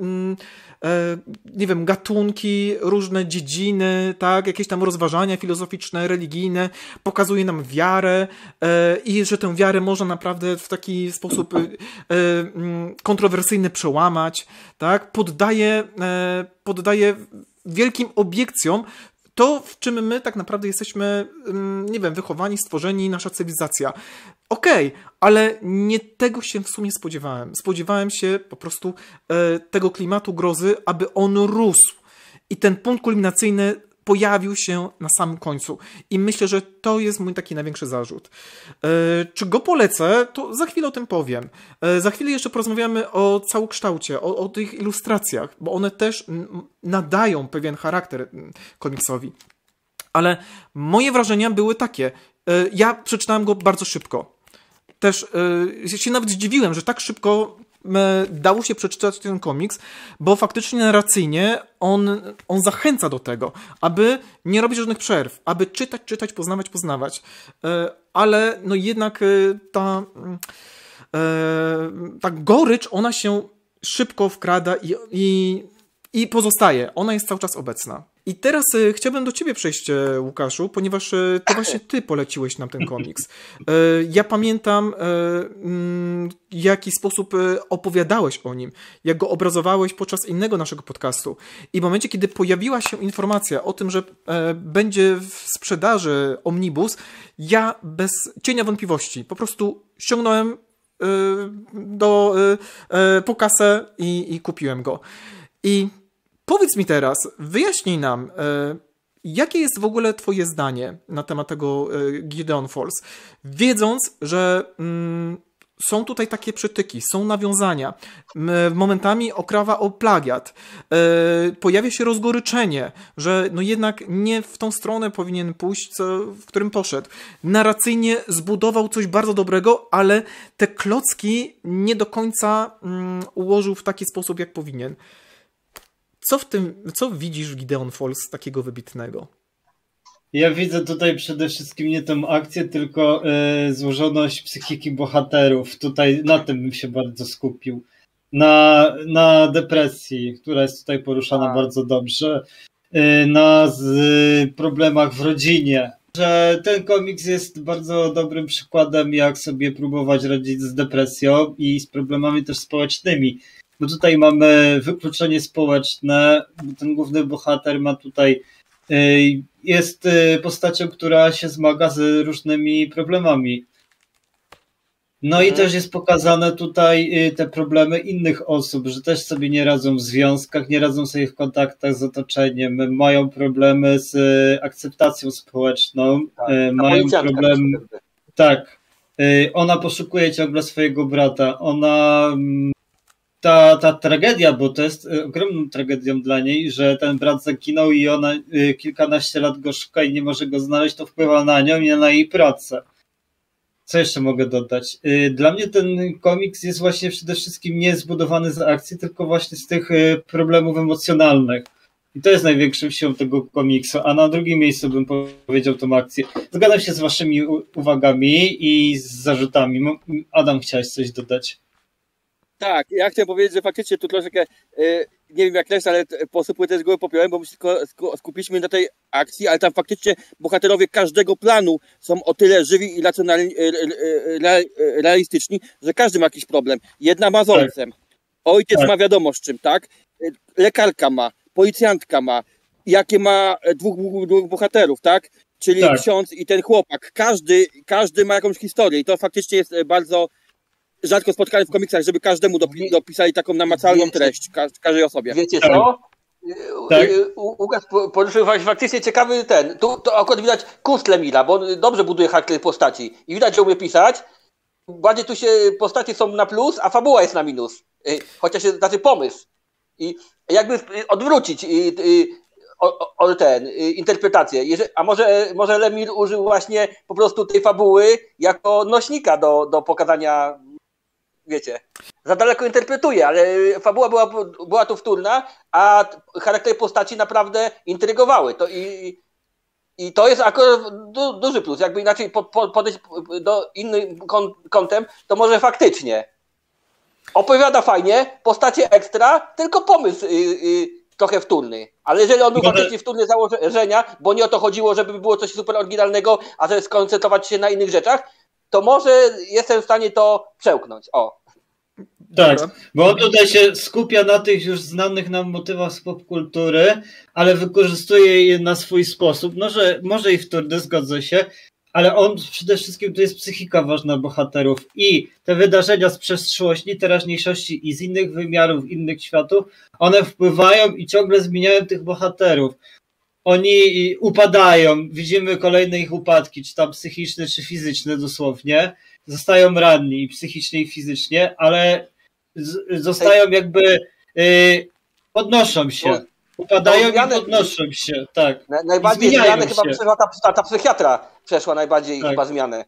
E, nie wiem, gatunki, różne dziedziny, tak, jakieś tam rozważania filozoficzne, religijne, pokazuje nam wiarę e, i że tę wiarę można naprawdę w taki sposób e, mm, kontrowersyjny przełamać, tak, poddaje, poddaje wielkim obiekcjom to, w czym my tak naprawdę jesteśmy, mm, nie wiem, wychowani, stworzeni, nasza cywilizacja. Okej, okay, ale nie tego się w sumie spodziewałem. Spodziewałem się po prostu e, tego klimatu grozy, aby on rósł. I ten punkt kulminacyjny pojawił się na samym końcu. I myślę, że to jest mój taki największy zarzut. E, czy go polecę? To za chwilę o tym powiem. E, za chwilę jeszcze porozmawiamy o całokształcie, o, o tych ilustracjach, bo one też nadają pewien charakter komiksowi. Ale moje wrażenia były takie. E, ja przeczytałem go bardzo szybko. Też się nawet zdziwiłem, że tak szybko dało się przeczytać ten komiks, bo faktycznie narracyjnie on, on zachęca do tego, aby nie robić żadnych przerw, aby czytać, czytać, poznawać, poznawać. E, ale no jednak e, ta, e, ta gorycz, ona się szybko wkrada i, i, i pozostaje. Ona jest cały czas obecna. I teraz y, chciałbym do ciebie przejść, e, Łukaszu, ponieważ y, to właśnie ty poleciłeś nam ten komiks. *laughs* Ja pamiętam, mm, w jaki sposób opowiadałeś o nim, jak go obrazowałeś podczas innego naszego podcastu. I w momencie, kiedy pojawiła się informacja o tym, że będzie w sprzedaży omnibus, ja bez cienia wątpliwości po prostu ściągnąłem do, po kasę i, i kupiłem go. I Powiedz mi teraz, wyjaśnij nam, e, jakie jest w ogóle Twoje zdanie na temat tego e, Gideon Falls, wiedząc, że mm, są tutaj takie przytyki, są nawiązania, momentami okrawa o plagiat, e, pojawia się rozgoryczenie, że no jednak nie w tą stronę powinien pójść, w którym poszedł. Narracyjnie zbudował coś bardzo dobrego, ale te klocki nie do końca mm, ułożył w taki sposób, jak powinien. Co w tym, co widzisz w Gideon Falls takiego wybitnego? Ja widzę tutaj przede wszystkim nie tę akcję, tylko y, złożoność psychiki bohaterów. Tutaj na tym bym się bardzo skupił. Na, na depresji, która jest tutaj poruszana A. bardzo dobrze. Y, na z, problemach w rodzinie, że ten komiks jest bardzo dobrym przykładem, jak sobie próbować radzić z depresją i z problemami też społecznymi. Bo tutaj mamy wykluczenie społeczne, ten główny bohater ma tutaj y, jest y, postacią, która się zmaga z różnymi problemami. No i Mhm. też jest pokazane tutaj y, te problemy innych osób, że też sobie nie radzą w związkach, nie radzą sobie w kontaktach z otoczeniem, mają problemy z akceptacją społeczną, Tak, Ta mają problem. Tak. Ona poszukuje ciągle swojego brata. Ona. Ta, ta tragedia, bo to jest y, ogromną tragedią dla niej, że ten brat zaginął i ona y, kilkanaście lat go szuka i nie może go znaleźć, to wpływa na nią i na jej pracę. Co jeszcze mogę dodać? Y, Dla mnie ten komiks jest właśnie przede wszystkim nie zbudowany z akcji, tylko właśnie z tych problemów emocjonalnych. I to jest największą siłą tego komiksu. A na drugim miejscu bym powiedział tą akcję. Zgadzam się z waszymi uwagami i z zarzutami. Adam, chciałeś coś dodać? Tak, ja chcę powiedzieć, że faktycznie tu troszeczkę, y, nie wiem jak reszta, ale posypuję też głowę popiołem, bo my się tylko skupiliśmy na tej akcji, ale tam faktycznie bohaterowie każdego planu są o tyle żywi i re- y, realistyczni, że każdy ma jakiś problem. Jedna ma z Tak. ojcem, ojciec Tak. ma wiadomo z czym, tak? Lekarka ma, policjantka ma, jakie ma e, dwóch, dwóch, dwóch bohaterów, tak? Czyli Tak. ksiądz i ten chłopak. Każdy, każdy ma jakąś historię i to faktycznie jest e, bardzo rzadko spotkane w komiksach, żeby każdemu dopi- dopisali taką namacalną Wiecie- treść, ka- każdej osobie. Wiecie Tak. co? Tak. Y, U- Łukasz po- poruszył faktycznie ciekawy ten. Tu to akurat widać kurs Lemira, bo on dobrze buduje charakter postaci. I widać, że umie pisać. Bardziej tu się postacie są na plus, a fabuła jest na minus. Y, Chociaż jest znaczy pomysł. I jakby y, odwrócić y, y, o, o- ten, y, interpretację. A może, może Lemir użył właśnie po prostu tej fabuły jako nośnika do, do pokazania, wiecie, za daleko interpretuje, ale fabuła była, była tu wtórna, a charaktery postaci naprawdę intrygowały. To i, i to jest akurat du, duży plus. Jakby inaczej po, po, podejść do innym kąt, kątem, to może faktycznie opowiada fajnie, postacie ekstra, tylko pomysł y, y, trochę wtórny. Ale jeżeli on był Może- faktycznie wtórny założenia, bo nie o to chodziło, żeby było coś super oryginalnego, a żeby skoncentrować się na innych rzeczach, to może jestem w stanie to przełknąć. O. Tak, Dobra. bo on tutaj się skupia na tych już znanych nam motywach z popkultury, ale wykorzystuje je na swój sposób. Może, może i wtórny, zgodzę się, ale on przede wszystkim to jest psychika ważna bohaterów i te wydarzenia z przeszłości, teraźniejszości i z innych wymiarów, innych światów, one wpływają i ciągle zmieniają tych bohaterów. Oni upadają, widzimy kolejne ich upadki, czy tam psychiczne, czy fizyczne dosłownie. Zostają ranni i psychicznie i fizycznie, ale z, zostają jakby y, podnoszą się. Upadają no, i zmiany- podnoszą się, tak. Na, najbardziej zmianę chyba przeszła ta, ta, ta psychiatra, przeszła najbardziej Tak. chyba zmianę.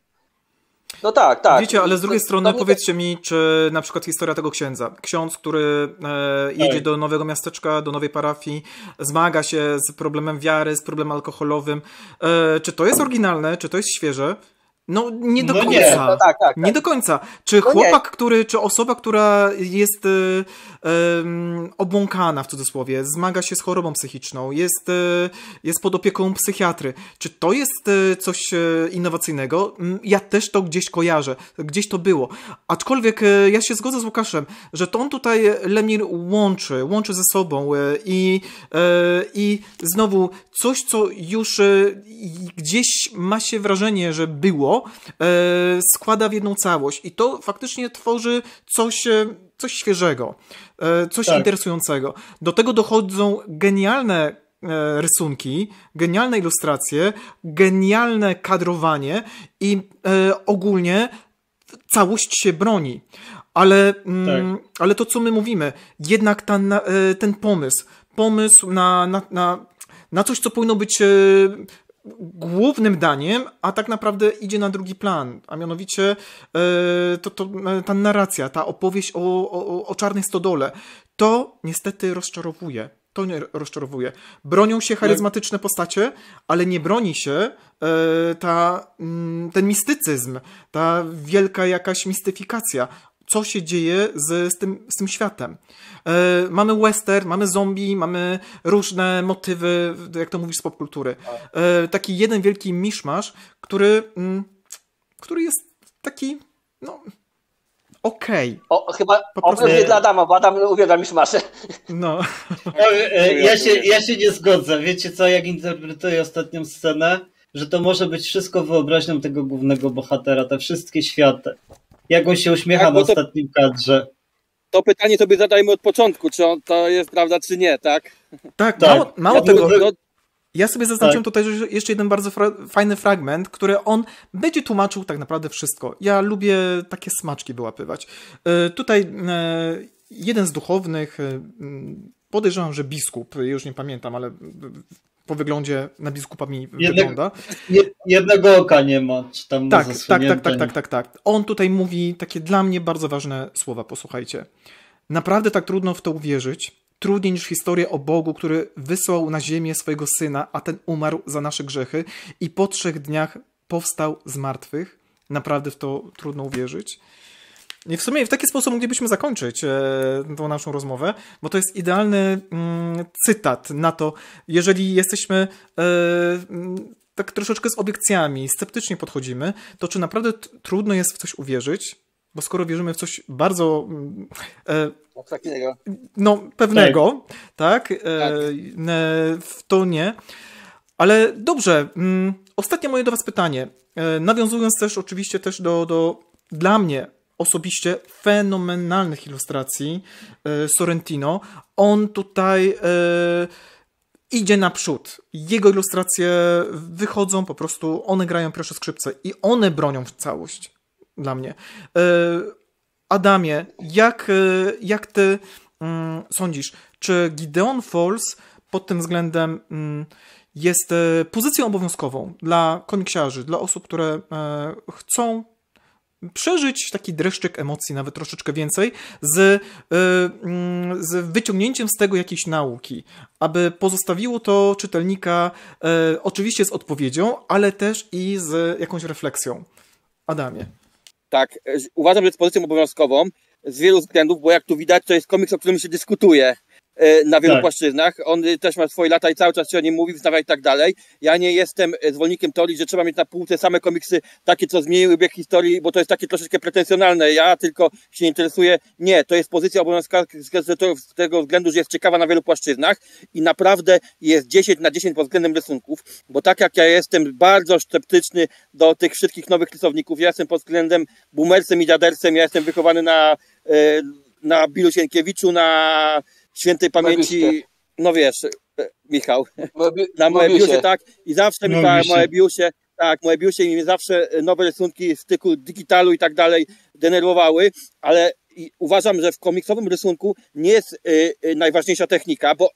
No tak, tak. Wiecie, ale z drugiej strony to powiedzcie mi, czy na przykład historia tego księdza, ksiądz, który e, jedzie Tak. do nowego miasteczka, do nowej parafii, zmaga się z problemem wiary, z problemem alkoholowym, e, czy to jest oryginalne, czy to jest świeże? No nie do No końca. nie. No tak, tak. Nie do końca. Czy nie. chłopak, który, czy osoba, która jest y, em, obłąkana w cudzysłowie, zmaga się z chorobą psychiczną, jest, y, jest pod opieką psychiatry, czy to jest y, coś y, innowacyjnego? Ja też to gdzieś kojarzę, gdzieś to było. Aczkolwiek y, ja się zgodzę z Łukaszem, że to on tutaj Lemir łączy, łączy ze sobą y, i, y, i znowu coś, co już y, gdzieś ma się wrażenie, że było, e, składa w jedną całość i to faktycznie tworzy coś, e, coś świeżego, e, coś Tak. interesującego. Do tego dochodzą genialne rysunki, genialne ilustracje, genialne kadrowanie i ogólnie całość się broni. Ale, mm, ale to, co my mówimy, jednak ta, ten pomysł, pomysł na, na, na, na coś, co powinno być głównym daniem, a tak naprawdę idzie na drugi plan, a mianowicie e, to, to, e, ta narracja, ta opowieść o, o, o czarnej stodole, to niestety rozczarowuje. To nie rozczarowuje. Bronią się charyzmatyczne postacie, ale nie broni się e, ta, mm, ten mistycyzm, ta wielka jakaś mistyfikacja. Co się dzieje z, z, tym, z tym światem. E, mamy western, mamy zombie, mamy różne motywy, jak to mówisz, z popkultury. E, taki jeden wielki miszmasz, który, mm, który jest taki, no, okej. O, chyba Po prostu- nie dla Adama, bo Adam uwielbia miszmasze. No. E, e, Ja się, ja się nie zgodzę. Wiecie co, jak interpretuję ostatnią scenę? Że to może być wszystko wyobraźnią tego głównego bohatera, te wszystkie światy. Jak on się uśmiecha Tak, bo to- ostatnim kadrze. To pytanie sobie zadajmy od początku, czy on, to jest prawda, czy nie, tak? Tak, Tak. mało, mało Ja tego. bym- No, Ja sobie zaznaczyłem Tak. tutaj jeszcze jeden bardzo fra fajny fragment, który on będzie tłumaczył tak naprawdę wszystko. Ja lubię takie smaczki wyłapywać. E, tutaj e, jeden z duchownych, m, podejrzewam, że biskup, już nie pamiętam, ale po wyglądzie na biskupa mi Jednak- wygląda. Je, jednego oka nie ma, czy tam Tak, tak, tak, tak, tak, tak, tak. On tutaj mówi takie dla mnie bardzo ważne słowa, posłuchajcie. Naprawdę tak trudno w to uwierzyć. Trudniej niż historię o Bogu, który wysłał na ziemię swojego syna, a ten umarł za nasze grzechy i po trzech dniach powstał z martwych. Naprawdę w to trudno uwierzyć. I w sumie w taki sposób moglibyśmy zakończyć e, tą naszą rozmowę, bo to jest idealny mm, cytat na to, jeżeli jesteśmy e, mm, tak troszeczkę z obiekcjami, sceptycznie podchodzimy, to czy naprawdę t- trudno jest w coś uwierzyć? Bo skoro wierzymy w coś bardzo mm, e, Takiego. no, pewnego, tak, e, e, w to nie. Ale dobrze, mm, ostatnie moje do Was pytanie. E, nawiązując też oczywiście też do, do dla mnie osobiście fenomenalnych ilustracji e, Sorrentino. On tutaj e, idzie naprzód. Jego ilustracje wychodzą po prostu, one grają pierwsze skrzypce i one bronią w całość dla mnie. E, Adamie, jak, jak ty mm, sądzisz, czy Gideon Falls pod tym względem mm, jest pozycją obowiązkową dla komiksiarzy, dla osób, które e, chcą przeżyć taki dreszczyk emocji, nawet troszeczkę więcej, z, y, mm, z wyciągnięciem z tego jakiejś nauki, aby pozostawiło to czytelnika e, oczywiście z odpowiedzią, ale też i z jakąś refleksją. Adamie. tak, e, uważam, że jest pozycją obowiązkową z wielu względów, bo jak tu widać, to jest komiks, o którym się dyskutuje na wielu Tak. płaszczyznach. On e, też ma swoje lata i cały czas się o nim mówi, wznawia i tak dalej. Ja nie jestem e, zwolennikiem teorii, że trzeba mieć na półce same komiksy takie, co zmieniły bieg historii, bo to jest takie troszeczkę pretensjonalne. Ja tylko się interesuję. Nie, to jest pozycja obowiązkowa z z tego- z tego względu, że jest ciekawa na wielu płaszczyznach i naprawdę jest 10 na 10 pod względem rysunków, bo tak jak ja jestem bardzo sceptyczny do tych wszystkich nowych rysowników, ja jestem pod względem boomersem i dziadersem, ja jestem wychowany na, e, na Bilu Sienkiewiczu, na świętej pamięci, no wiesz, e, Michał, Moebi- *laughs* na Moebiusie. Tak, i zawsze mi na Moebiusie. Tak, Moebiusie i mnie zawsze nowe rysunki w styku digitalu i tak dalej denerwowały, ale uważam, że w komiksowym rysunku nie jest y, y, najważniejsza technika, bo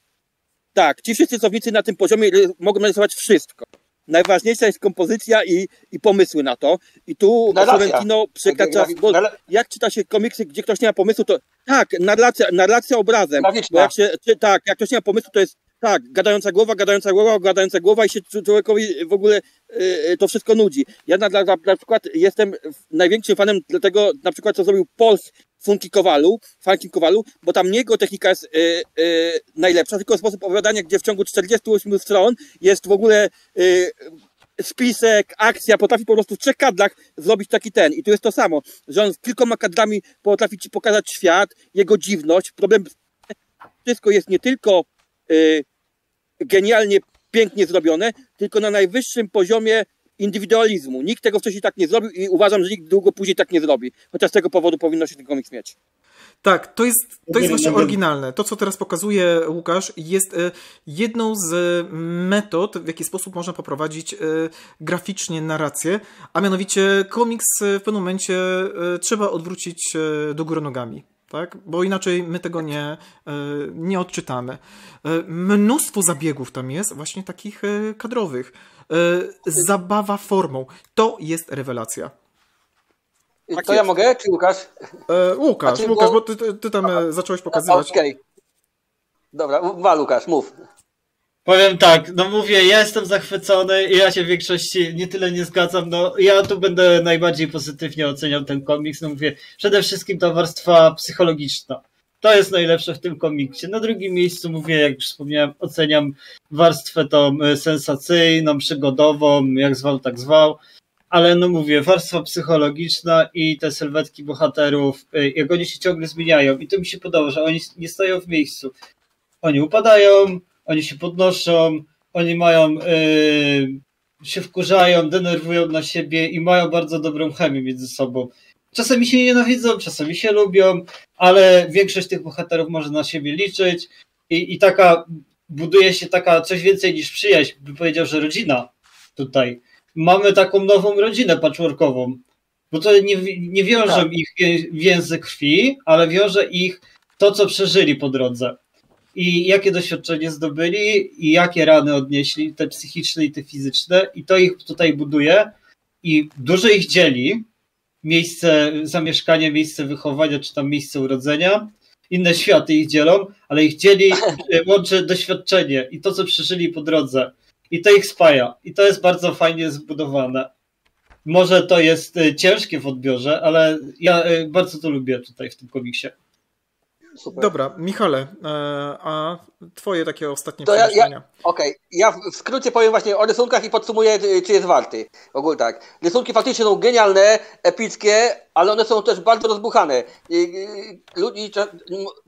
tak, ci wszyscy rysownicy na tym poziomie mogą narysować wszystko. Najważniejsza jest kompozycja i, i pomysły na to. I tu Narracja. Sorrentino przekracza, bo Narra- jak czyta się komiksy, gdzie ktoś nie ma pomysłu, to tak, narracja, narracja obrazem. Bo jak się, czy, tak, jak ktoś nie ma pomysłu, to jest tak, gadająca głowa, gadająca głowa, gadająca głowa i się czł- człowiekowi w ogóle y, to wszystko nudzi. Ja na, na, na przykład jestem największym fanem tego, na przykład co zrobił Pols Funky Kowalu, Funky Kowalu, bo tam nie jego technika jest y, y, najlepsza, tylko sposób opowiadania, gdzie w ciągu 48 stron jest w ogóle y, spisek, akcja, potrafi po prostu w trzech kadrach zrobić taki ten. I tu jest to samo, że on z kilkoma kadrami potrafi ci pokazać świat, jego dziwność, problem. Wszystko jest nie tylko y, genialnie, pięknie zrobione, tylko na najwyższym poziomie indywidualizmu. Nikt tego wcześniej tak nie zrobił i uważam, że nikt długo później tak nie zrobi. Chociaż z tego powodu powinno się ten komiks mieć. Tak, to jest, to jest właśnie oryginalne. To, co teraz pokazuje Łukasz, jest e, jedną z metod, w jaki sposób można poprowadzić e, graficznie narrację, a mianowicie komiks e, w pewnym momencie trzeba odwrócić do góry nogami. Tak? Bo inaczej my tego nie, nie odczytamy. Mnóstwo zabiegów tam jest, właśnie takich kadrowych. Zabawa formą. To jest rewelacja. Tak To ja jest. mogę, czy Łukasz? E, Łukasz, Znaczy, Łukasz, bo- bo ty, ty, tam e, zacząłeś pokazywać. Okej. Dobra, dwa Łukasz, mów. Powiem tak, no mówię, ja jestem zachwycony i ja się w większości nie tyle nie zgadzam, no ja tu będę najbardziej pozytywnie oceniał ten komiks, no mówię, przede wszystkim ta warstwa psychologiczna. To jest najlepsze w tym komiksie. Na drugim miejscu mówię, jak już wspomniałem, oceniam warstwę tą e, sensacyjną, przygodową, jak zwał, tak zwał. Ale no mówię, warstwa psychologiczna i te sylwetki bohaterów, e, jak oni się ciągle zmieniają. I to mi się podoba, że oni nie stoją w miejscu. Oni upadają, oni się podnoszą, oni mają, yy, się wkurzają, denerwują na siebie i mają bardzo dobrą chemię między sobą. Czasami się nienawidzą, czasami się lubią, ale większość tych bohaterów może na siebie liczyć i, i taka buduje się taka coś więcej niż przyjaźń, by powiedział, że rodzina tutaj. Mamy taką nową rodzinę patchworkową, bo to nie, nie wiąże tak. ich więzy krwi, ale wiąże ich to, co przeżyli po drodze. I jakie doświadczenie zdobyli i jakie rany odnieśli, te psychiczne i te fizyczne. I to ich tutaj buduje. I dużo ich dzieli, miejsce zamieszkania, miejsce wychowania, czy tam miejsce urodzenia, inne światy ich dzielą, ale ich dzieli, *laughs* łączy doświadczenie i to, co przeżyli po drodze i to ich spaja i to jest bardzo fajnie zbudowane. Może to jest e, ciężkie w odbiorze, ale ja e, bardzo to lubię tutaj w tym komiksie. Super. Dobra, Michale, e, a twoje takie ostatnie to? Ja, ja, Okej, okay. ja w skrócie powiem właśnie o rysunkach i podsumuję, czy jest warty. Ogólnie tak. Rysunki faktycznie są genialne, epickie, ale one są też bardzo rozbuchane. Ludzi,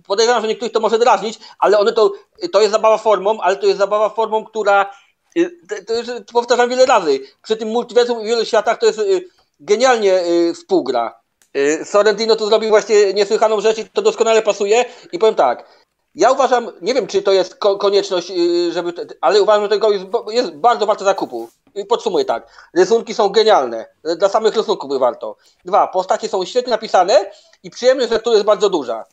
podejrzewam, że niektórych to może drażnić, ale one to, to jest zabawa formą, ale to jest zabawa formą, która to już powtarzam wiele razy. Przy tym multiversum w wielu światach to jest genialnie współgra Y, Sorrentino tu zrobił właśnie niesłychaną rzecz i to doskonale pasuje. I powiem tak, ja uważam, nie wiem czy to jest konieczność, y, żeby, ale uważam, że tego jest, jest bardzo warte zakupu. I podsumuję tak. Rysunki są genialne. Dla samych rysunków by warto. Dwa, postacie są świetnie napisane i przyjemność lektury jest bardzo duża.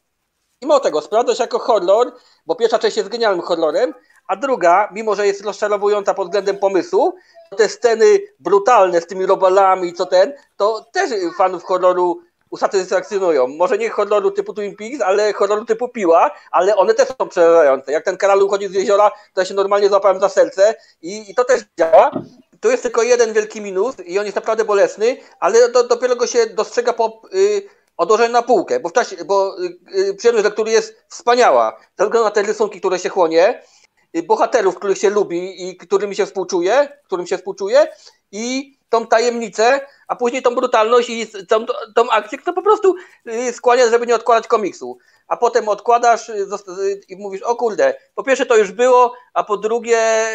I mało tego, sprawdza się jako horror, bo pierwsza część jest genialnym horrorem, a druga, mimo że jest rozczarowująca pod względem pomysłu, te sceny brutalne z tymi robalami co ten, to też fanów horroru usatysfakcjonują. Może nie horroru typu Twin Peaks, ale horroru typu Piła, ale one też są przerażające. Jak ten kanał uchodzi z jeziora, to ja się normalnie złapałem za serce i, i to też działa. Tu jest tylko jeden wielki minus i on jest naprawdę bolesny, ale do, dopiero go się dostrzega po y, odłożeniu na półkę, bo, w czasie, bo y, y, przyjemność lektury jest wspaniała. Ze względu na te rysunki, które się chłonie, bohaterów, których się lubi i którymi się współczuje, którym się współczuje i tą tajemnicę, a później tą brutalność i tą, tą akcję, to po prostu y, skłania, żeby nie odkładać komiksu. A potem odkładasz y, y, i mówisz, o kurde, po pierwsze to już było, a po drugie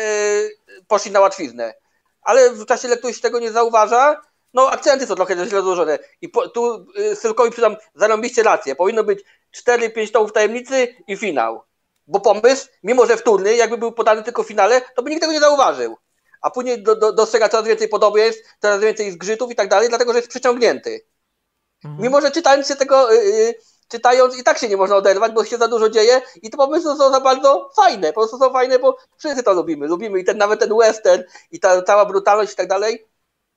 poszli na łatwiznę. Ale w czasie lektury się tego nie zauważa, no akcenty są trochę źle złożone. I po, tu Sylkowi przydam, zarąbiście rację. Powinno być 4-5 tomów tajemnicy i finał. Bo pomysł, mimo że wtórny, jakby był podany tylko w finale, to by nikt tego nie zauważył a później do, do, dostrzega coraz więcej podobieństw, coraz więcej zgrzytów i tak dalej, dlatego że jest przyciągnięty. Mhm. Mimo, że czytając się tego, yy, czytając i tak się nie można oderwać, bo się za dużo dzieje i te pomysły są za bardzo fajne, po prostu są fajne, bo wszyscy to lubimy, lubimy i ten nawet ten western i ta cała brutalność i tak dalej.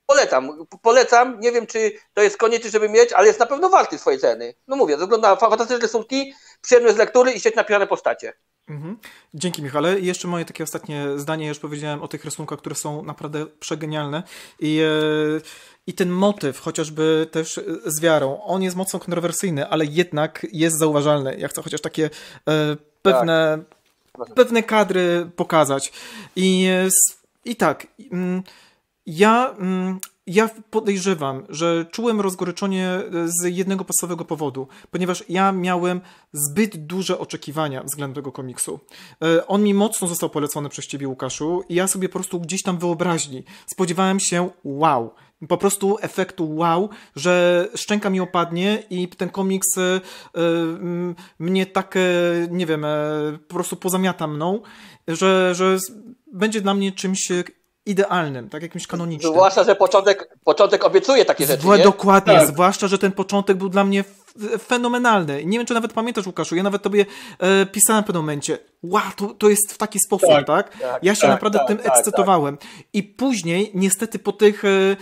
Polecam, polecam, nie wiem czy to jest konieczne, żeby mieć, ale jest na pewno warty swojej ceny. No mówię, wygląda na fantastyczne rysunki, przyjemne z lektury i świetnie napisane postacie. Mhm. Dzięki Michale. I jeszcze moje takie ostatnie zdanie, już powiedziałem o tych rysunkach, które są naprawdę przegenialne i, e, i ten motyw, chociażby też z wiarą, on jest mocno kontrowersyjny, ale jednak jest zauważalny. Ja chcę chociaż takie e, pewne, tak. pewne kadry pokazać. I, i tak, mm, ja mm, ja podejrzewam, że czułem rozgoryczenie e, z jednego podstawowego powodu, ponieważ ja miałem zbyt duże oczekiwania względem tego komiksu. E, on mi mocno został polecony przez ciebie, Łukaszu, i ja sobie po prostu gdzieś tam wyobraźni spodziewałem się wow. Po prostu efektu wow, że szczęka mi opadnie i ten komiks y, y, mnie tak, nie wiem, y, po prostu pozamiata mną, że, że będzie dla mnie czymś idealnym, tak jakimś kanonicznym. Zwłaszcza, że początek, początek obiecuje takie rzeczy. Zwa, dokładnie, tak. zwłaszcza, że ten początek był dla mnie fenomenalny. Nie wiem, czy nawet pamiętasz, Łukaszu, ja nawet tobie e, pisałem w pewnym momencie, wow, to, to jest w taki sposób, tak? Tak, tak? ja się tak, naprawdę tak, tym tak, ekscytowałem. I później, niestety po tych e, e,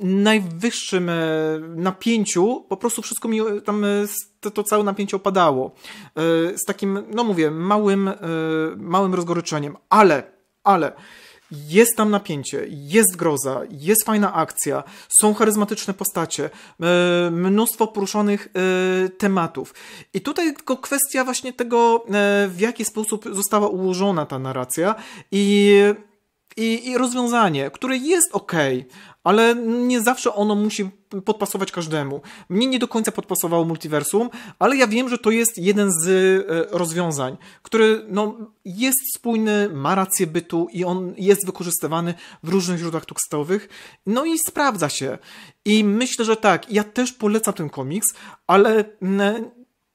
najwyższym e, napięciu, po prostu wszystko mi tam e, to, to całe napięcie opadało. E, z takim, no mówię, małym, małym rozgoryczeniem. Ale, ale jest tam napięcie, jest groza, jest fajna akcja, są charyzmatyczne postacie, e, mnóstwo poruszonych e, tematów. I tutaj tylko kwestia właśnie tego, e, w jaki sposób została ułożona ta narracja i, i, i rozwiązanie, które jest ok, ale nie zawsze ono musi podpasować każdemu. Mnie nie do końca podpasowało multiversum, ale ja wiem, że to jest jeden z e, rozwiązań, który no, jest spójny, ma rację bytu i on jest wykorzystywany w różnych źródłach tekstowych, no i sprawdza się. I myślę, że tak, ja też polecam ten komiks, ale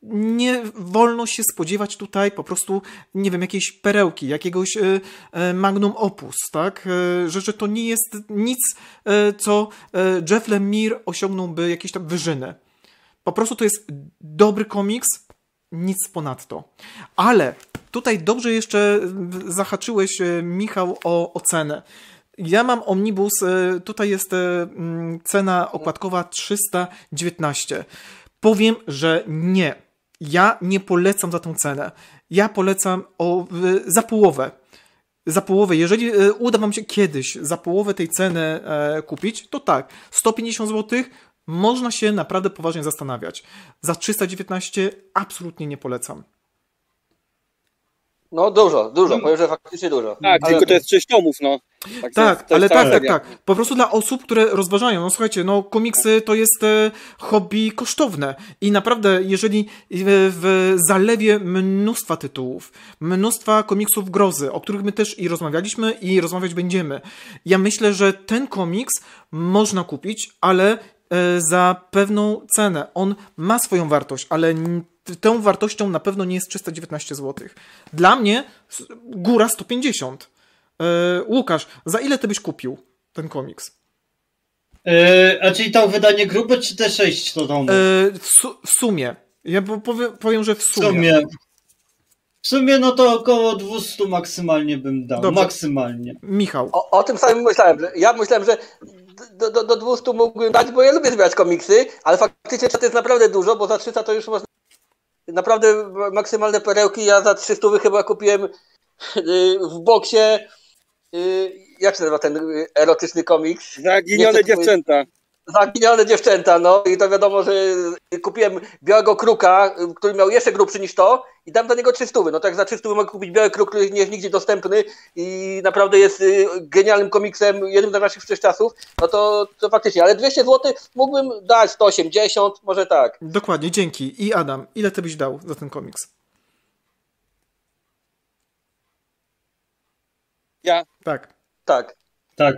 nie wolno się spodziewać tutaj po prostu, nie wiem, jakiejś perełki, jakiegoś e, e, magnum opus, tak? E, że, że to nie jest nic, co Jeff Lemire osiągnąłby jakieś tam wyżyny. Po prostu to jest dobry komiks, nic ponadto. Ale tutaj dobrze jeszcze zahaczyłeś, Michał, o ocenę. Ja mam omnibus, tutaj jest cena okładkowa 319. Powiem, że nie. Ja nie polecam za tą cenę. Ja polecam o, za połowę. Za połowę, jeżeli e, uda Wam się kiedyś za połowę tej ceny e, kupić, to tak, 150 zł można się naprawdę poważnie zastanawiać. Za 319 absolutnie nie polecam. No dużo, dużo, powiem, że faktycznie dużo. Tak, Ale- tylko to jest 6 tomów, no. Tak, Tak, jest- ale tak, tak, tak. Po prostu dla osób, które rozważają, no słuchajcie, no komiksy to jest e, hobby kosztowne i naprawdę, jeżeli w, w zalewie mnóstwa tytułów, mnóstwa komiksów grozy, o których my też i rozmawialiśmy i rozmawiać będziemy, ja myślę, że ten komiks można kupić, ale e, za pewną cenę. On ma swoją wartość, ale n- tą wartością na pewno nie jest 319 zł. Dla mnie góra 150. E, Łukasz, za ile ty byś kupił ten komiks? Yy, a czyli to wydanie grube, czy te sześć to tomów? E, w, su- w sumie. Ja po- powiem, powiem, że w w sumie. sumie. W sumie no to około 200 maksymalnie bym dał. Dobrze. Maksymalnie. Michał. O, o tym samym myślałem. Że ja myślałem, że do, do, do 200 mógłbym dać, bo ja lubię zbierać komiksy, ale faktycznie to jest naprawdę dużo, bo za 300 to już można naprawdę maksymalne perełki. Ja za 300 chyba kupiłem y, w boksie y, jak się nazywa ten y, erotyczny komiks? Zaginione dziewczęta. Zaginione dziewczęta, no i to wiadomo, że kupiłem białego kruka, który miał jeszcze grubszy niż to i dam za niego 300. No tak za 300 mogę kupić biały kruk, który nie jest nigdzie dostępny i naprawdę jest y, genialnym komiksem, jednym z naszych wszechczasów, no to, to faktycznie, ale 200 zł mógłbym dać 180, może tak. Dokładnie, dzięki. I Adam, ile ty byś dał za ten komiks? Ja, Tak. Tak. Tak.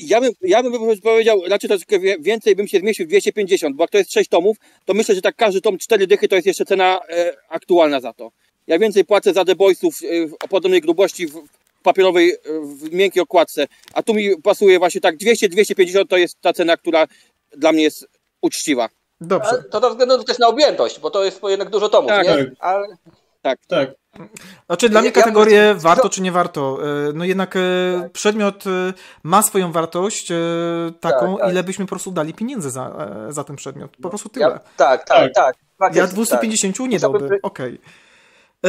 Ja, bym, ja bym powiedział, raczej troszkę wie- więcej bym się zmieścił w 250, bo jak to jest 6 tomów, to myślę, że tak każdy tom 4 dychy to jest jeszcze cena e, aktualna za to. Ja więcej płacę za The Boysów e, o podobnej grubości w papierowej, e, w miękkiej okładce, a tu mi pasuje właśnie tak 200-250 to jest ta cena, która dla mnie jest uczciwa. Dobrze. Ale to ze względu też na objętość, bo to jest jednak dużo tomów, Tak, nie? tak. Ale Tak. Znaczy dla Ja- mnie ja kategorię bym- warto czy nie warto. E, No jednak e, przedmiot e, ma swoją wartość taką, Tak, tak. ile byśmy po prostu dali pieniędzy za, za ten przedmiot. Po prostu tyle. ja, tak, tak, tak. Tak. Ja 250 nie Musiałbym dałbym. by-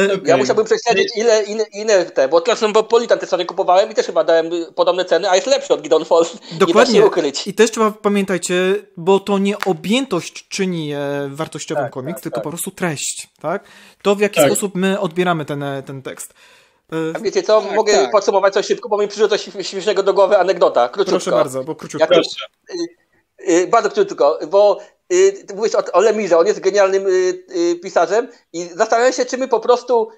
Okej. Ja musiałbym prześledzić ile, ile, ile te, bo Cosmopolitan też sobie kupowałem i też chyba dałem podobne ceny, a jest lepszy od Gideon Falls. Dokładnie. I też trzeba pamiętajcie, bo to nie objętość czyni wartościowym Tak, komiks, tak, tylko tak. po prostu treść, tak? To w jaki Tak. sposób my odbieramy ten, ten tekst. E, A wiecie co, Tak, mogę tak. podsumować coś szybko, bo mi przyszło coś śmiesznego do głowy, anegdota, króciutko. Proszę bardzo, bo króciutko. Jak- Proszę. Bardzo krótko, bo y, ty mówisz o, o Lemirze, on jest genialnym y, y, pisarzem i zastanawiam się, czy my po prostu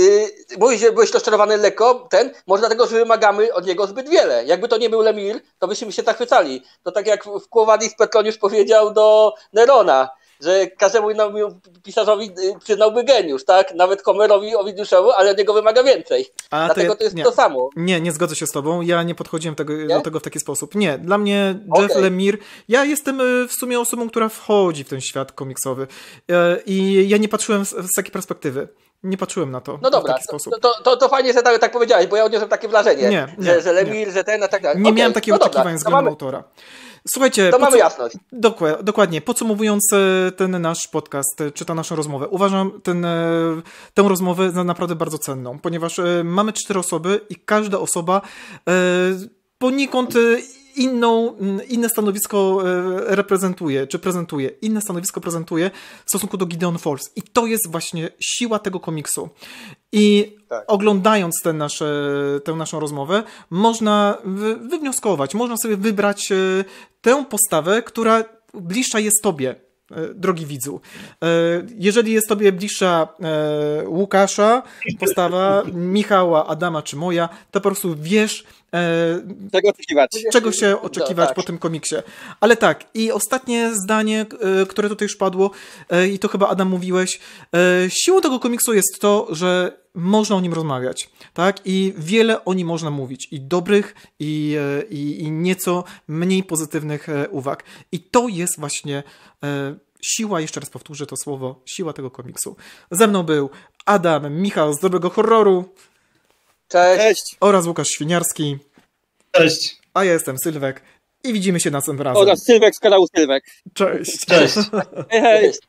y, mówisz, że byłeś rozczarowany lekko, ten, może dlatego, że wymagamy od niego zbyt wiele. Jakby to nie był Lemir, to byśmy się zachwycali. To tak jak w Kłowadi z Petroniusz powiedział do Nerona, że każdemu innemu pisarzowi y, przyznałby geniusz, tak? Nawet Homerowi Owidiuszowi, ale od niego wymaga więcej. A Dlatego ja- to jest nie. to samo. Nie, nie zgodzę się z tobą. Ja nie podchodziłem tego, Nie? do tego w taki sposób. Nie, dla mnie Jeff Okej. Lemire, ja jestem y, w sumie osobą, która wchodzi w ten świat komiksowy E, i ja nie patrzyłem z, z takiej perspektywy. Nie patrzyłem na to No w dobra, to, sposób. to, to, to fajnie, że tak, tak powiedziałeś, bo ja odniosłem takie wrażenie, Nie, nie, że, że nie. Lemir, że ten, a tak dalej. Nie Okej, miałem takiego no dobra, oczekiwań to względem mamy, autora. Słuchajcie, to mamy jasność. Dokładnie, dokładnie. Podsumowując e, ten nasz podcast, e, czy tę naszą rozmowę, uważam ten, e, tę rozmowę za naprawdę bardzo cenną, ponieważ mamy cztery osoby i każda osoba poniekąd inną, inne stanowisko e, reprezentuje, czy prezentuje, inne stanowisko prezentuje w stosunku do Gideon Falls. I to jest właśnie siła tego komiksu. I Tak. oglądając ten nasze, tę naszą rozmowę, można wy, wywnioskować, można sobie wybrać e, tę postawę, która bliższa jest tobie, e, drogi widzu. Jeżeli jest tobie bliższa Łukasza, postawa Michała, Adama czy moja, to po prostu wiesz, Czego oczekiwać? czego się oczekiwać tak. po tym komiksie. Ale tak, i ostatnie zdanie, e, które tutaj już padło, e, i to chyba Adam mówiłeś, e, siłą tego komiksu jest to, że można o nim rozmawiać, tak? I wiele o nim można mówić, i dobrych, i, e, i, i nieco mniej pozytywnych e, uwag. I to jest właśnie e, siła, jeszcze raz powtórzę to słowo, siła tego komiksu. Ze mną był Adam, Michał z Dobrego Horroru Cześć. Cześć. oraz Łukasz Świniarski, Cześć. a ja jestem Sylwek i widzimy się następnym razem. Oraz Sylwek z kanału Sylwek. Cześć. Cześć. Hej, hej. Cześć.